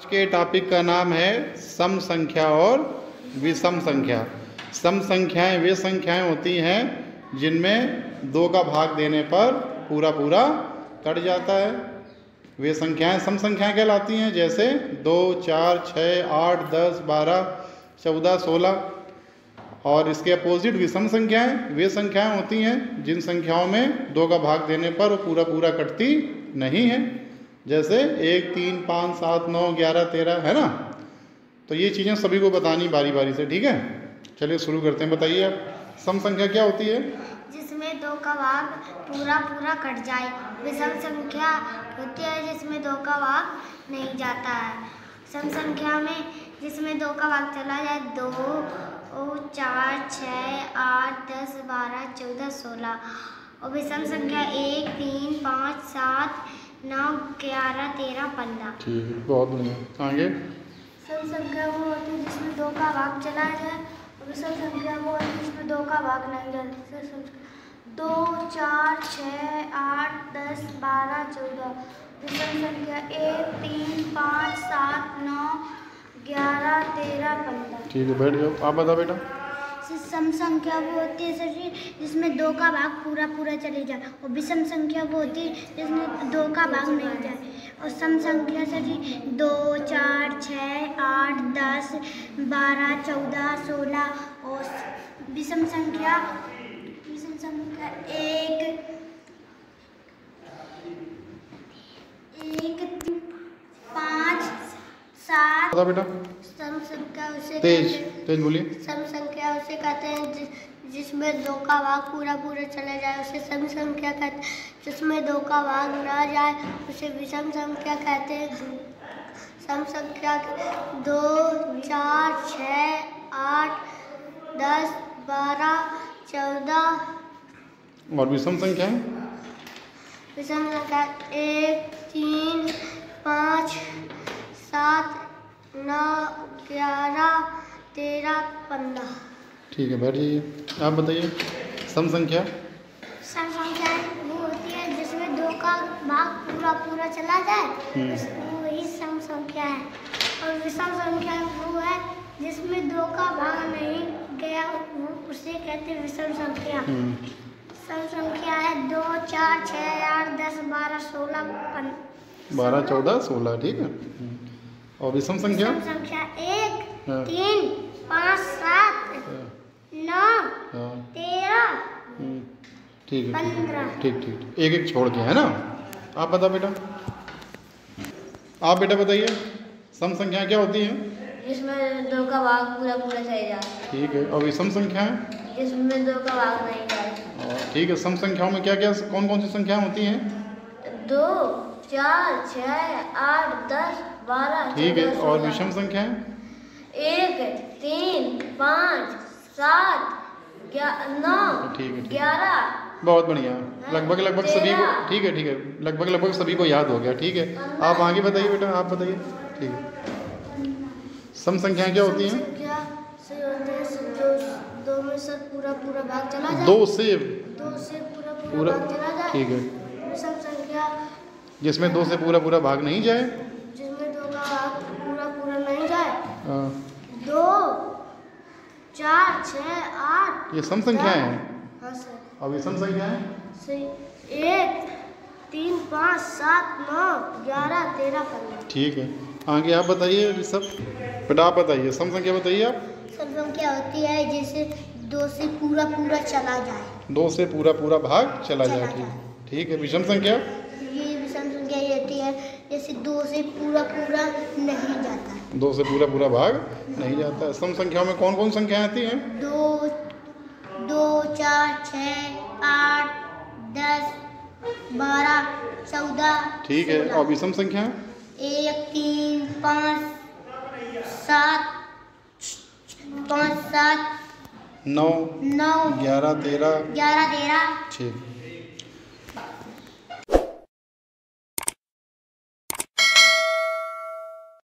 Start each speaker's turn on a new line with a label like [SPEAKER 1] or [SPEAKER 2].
[SPEAKER 1] आज के टॉपिक का नाम है सम संख्या और विषम संख्या। सम संख्याएँ, वे संख्याएँ होती हैं जिनमें दो का भाग देने पर पूरा पूरा कट जाता है। वे संख्याएँ सम संख्याएँ कहलाती हैं, जैसे दो, चार छः आठ, दस, बारह, चौदह, सोलह। और इसके अपोजिट विषम संख्याएँ, वे संख्याएँ होती हैं जिन संख्याओं में दो का भाग देने पर वो पूरा पूरा कटती नहीं है। जैसे एक, तीन, पाँच, सात, नौ, ग्यारह, तेरह, है ना? तो ये चीज़ें सभी को बतानी बारी बारी से, ठीक है? चलिए शुरू करते हैं, बताइए आप। सम संख्या क्या होती है?
[SPEAKER 2] जिसमें दो का भाग पूरा पूरा कट जाए। विषम संख्या होती है जिसमें दो का भाग नहीं जाता है। सम संख्या में जिसमें दो का भाग चला जाए, दो चार छः आठ, दस, बारह, चौदह, सोलह। और विषम संख्या एक, तीन, पाँच, सात नौ ग्यारह तेरह पंद्रह।
[SPEAKER 1] ठीक है बहुत बढ़िया। आगे?
[SPEAKER 2] सम संख्या वो होती है जिसमें दो का भाग चला जाए और विषम संख्या वो होती है जिसमें दो का भाग नहीं सम- दो चार छः आठ दस बारह चौदह। विषम संख्या एक तीन पाँच सात नौ ग्यारह तेरह पंद्रह।
[SPEAKER 1] ठीक है बैठ जाओ। आप बताओ बेटा।
[SPEAKER 2] सम संख्या वो होती है सर जी जिसमें दो का भाग पूरा पूरा चले जाए और विषम संख्या वो होती है जिसमें दो का भाग नहीं जाए। और सम संख्या सर जी दो चार छः आठ दस बारह चौदह सोलह और विषम संख्या विषम संख्या एक एक पाँच सात
[SPEAKER 1] बेटा।
[SPEAKER 2] सम संख्या उसे
[SPEAKER 1] तेज तेज बोलिए।
[SPEAKER 2] उसे कहते हैं जिस जिसमें दो का भाग पूरा पूरा चला जाए उसे सम संख्या कहते हैं? जिसमें दो का भाग ना जाए उसे विषम संख्या कहते हैं? सम संख्या दो चार छः आठ दस बारह चौदह।
[SPEAKER 1] और विषम संख्या है?
[SPEAKER 2] विषम संख्या एक तीन पाँच सात नौ ग्यारह तेरह पंद्रह।
[SPEAKER 1] ठीक है बैठ जाइए। आप बताइए सम संख्या
[SPEAKER 2] सम संख्या वो होती है जिसमें दो का भाग पूरा पूरा चला जाए
[SPEAKER 1] हम्म।
[SPEAKER 2] वही सम संख्या है। और विषम संख्या वो है जिसमें दो का भाग नहीं गया वो उसे कहते हैं विषम संख्या
[SPEAKER 1] हम्म,
[SPEAKER 2] सम संख्या है दो चार छः आठ दस बारह सोलह
[SPEAKER 1] बारह चौदह सोलह ठीक है। और विषम संख्या
[SPEAKER 2] संख्या एक
[SPEAKER 1] हाँ।
[SPEAKER 2] तीन पाँच सात
[SPEAKER 1] हाँ,
[SPEAKER 2] नौ
[SPEAKER 1] हाँ,
[SPEAKER 2] तेरह
[SPEAKER 1] हम्म, ठीक है ठीक ठीक एक एक छोड़ के है ना? आप बताओ बेटा। आप बेटा बताइए सम संख्या क्या होती है?
[SPEAKER 3] जिसमें दो का भाग पूरा पूरा चले जाए
[SPEAKER 1] ठीक है और विषम संख्या है
[SPEAKER 3] जिसमें दो का भाग नहीं जाए
[SPEAKER 1] ठीक है सम संख्याओं में क्या क्या कौन कौन सी संख्याएँ होती हैं?
[SPEAKER 3] दो चार छः आठ दस बारह
[SPEAKER 1] ठीक है और। विषम है
[SPEAKER 3] एक तीन पाँच सात नौ
[SPEAKER 1] ठीक है।
[SPEAKER 3] ग्यारह
[SPEAKER 1] बहुत बढ़िया। लगभग लगभग सभी को ठीक है ठीक है। लगभग लगभग सभी को याद हो गया ठीक है। आप आगे बताइए बेटा आप बताइए। ठीक है। सम संख्याएँ क्या होती हैं?
[SPEAKER 2] हैं दो से पूरा पूरा भाग चला जाए।
[SPEAKER 1] दो से
[SPEAKER 2] दो से पूरा पूरा,
[SPEAKER 1] पूरा
[SPEAKER 2] भाग चला जाए।
[SPEAKER 1] ठीक है। जिसमें दो से पूरा पूरा भाग नहीं जाए।
[SPEAKER 2] जिसमें दो का भाग पूरा पूरा नहीं जाए।
[SPEAKER 1] हाँ,
[SPEAKER 2] दो चार छ आठ
[SPEAKER 1] ये सम संख्याएँ हैं।
[SPEAKER 2] हाँ सर
[SPEAKER 1] विषम संख्याएँ
[SPEAKER 2] सही। एक तीन पाँच सात नौ ग्यारह तेरह पंद्रह।
[SPEAKER 1] ठीक है। आगे आप बताइए सब। बेटा आप बताइए। सम संख्या बताइए आप।
[SPEAKER 2] सब संख्या होती है जैसे दो से पूरा पूरा चला जाए।
[SPEAKER 1] दो से पूरा पूरा भाग चला
[SPEAKER 2] चला
[SPEAKER 1] जाए। ठीक ठीक है। विषम संख्या।
[SPEAKER 2] ये विषम संख्या ये होती है जैसे दो से पूरा पूरा नहीं जाता।
[SPEAKER 1] दो से पूरा पूरा भाग नहीं जाता। है सम संख्याओं में कौन कौन संख्या आती हैं?
[SPEAKER 2] दो दो चार छ आठ दस बारह चौदह
[SPEAKER 1] ठीक है और विषम संख्या?
[SPEAKER 2] एक तीन पाँच सात पाँच सात
[SPEAKER 1] नौ
[SPEAKER 2] नौ
[SPEAKER 1] ग्यारह तेरह
[SPEAKER 2] ग्यारह तेरह।
[SPEAKER 1] छः